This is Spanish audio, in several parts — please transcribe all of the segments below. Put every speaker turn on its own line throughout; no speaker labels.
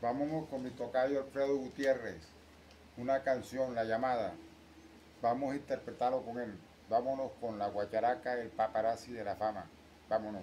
Vámonos con mi tocayo Alfredo Gutiérrez. Una canción, La Llamada. Vamos a interpretarlo con él. Vámonos con la guacharaca, el paparazzi de la fama. Vámonos.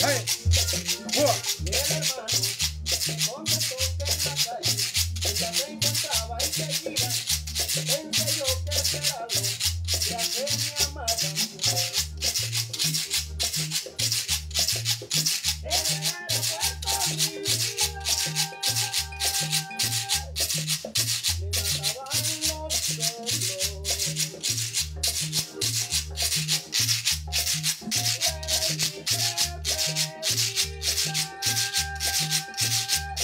¡Hey!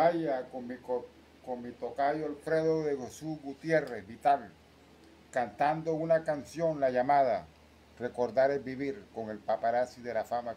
Vaya con mi, co- con mi tocayo Alfredo de Jesús Gutiérrez, Vital, cantando una canción, La Llamada. Recordar es vivir con el paparazzi de la fama.